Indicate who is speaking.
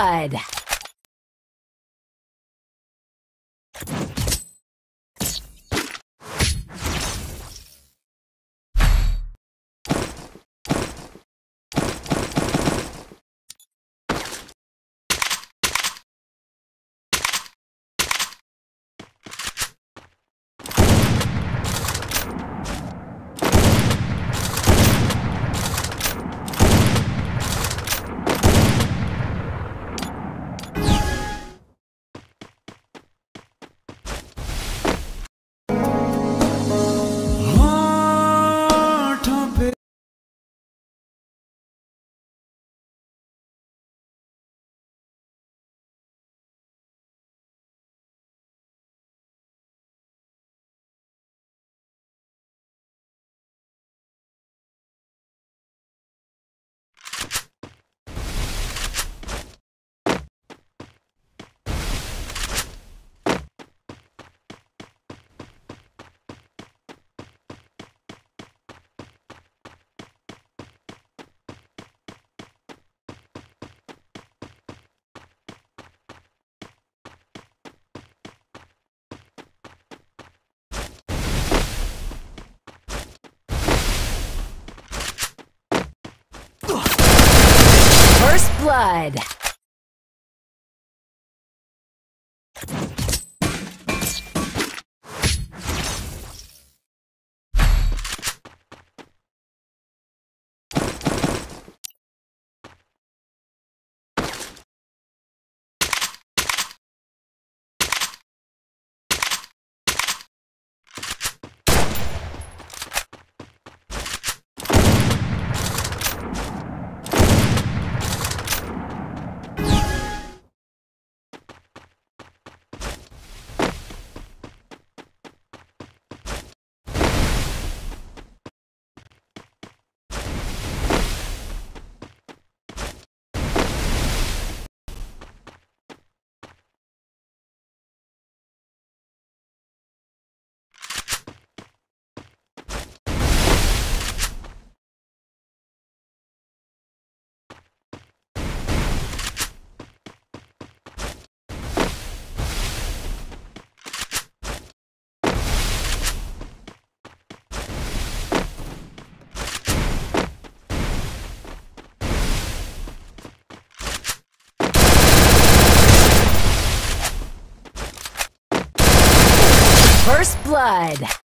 Speaker 1: blood. Blood. Blood.